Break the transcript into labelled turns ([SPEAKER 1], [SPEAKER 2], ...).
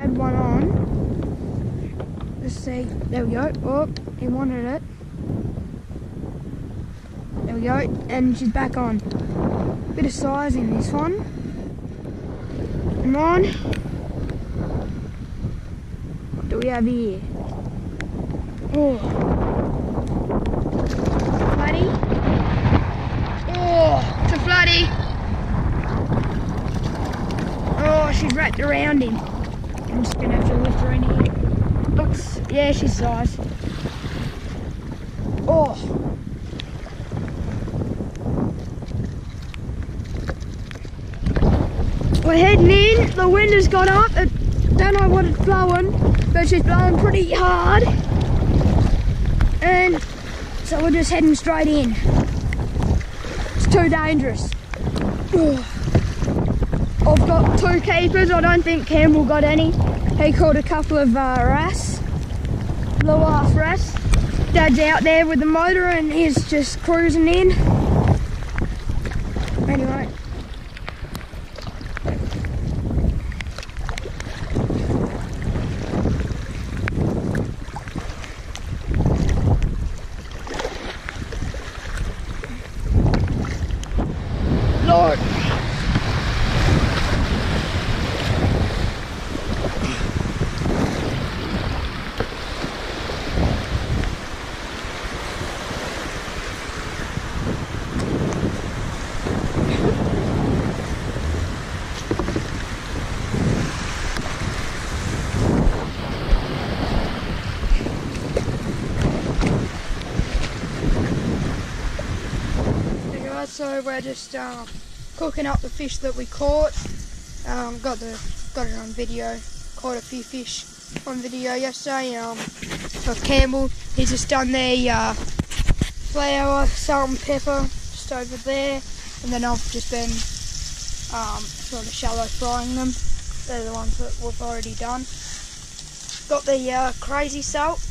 [SPEAKER 1] Had one on. Let's see. There we go. Oh, he wanted it. There we go. And she's back on. Bit of size in this one. Come on. What do we have here? Oh. Flatty. Oh, it's a flatty. Oh, she's wrapped around him. I'm just gonna have to lift her. Looks, yeah, she's size. Oh. We're heading in. The wind has got up. I don't know what it's blowing, but she's blowing pretty hard. And so we're just heading straight in. It's too dangerous. Oh. I've got two keepers. I don't think Campbell got any. He caught a couple of uh, wrasse, blue ass wrasse. Dad's out there with the motor and he's just cruising in. Anyway. Lord. Guys, so we're just uh, cooking up the fish that we caught. Um, got the got it on video. Caught a few fish on video yesterday. Um, so Campbell, he's just done the uh, flour, salt and pepper just over there, and then I've just been um, sort of shallow frying them. They're the ones that we've already done. Got the uh, crazy salt